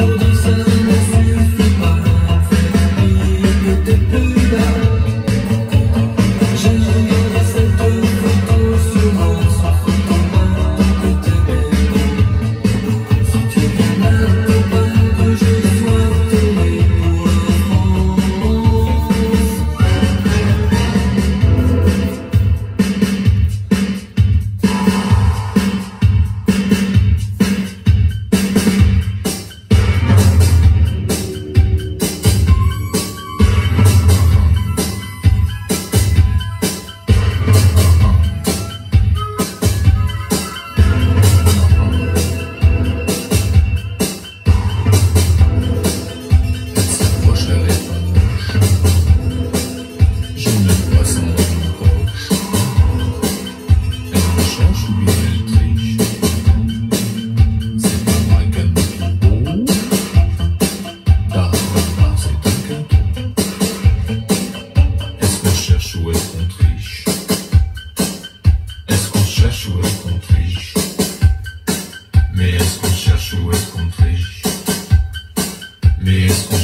Building seven, the blue. cherche où est-ce qu'on triche Mais est-ce qu'on cherche où est-ce qu'on triche Mais est-ce qu'on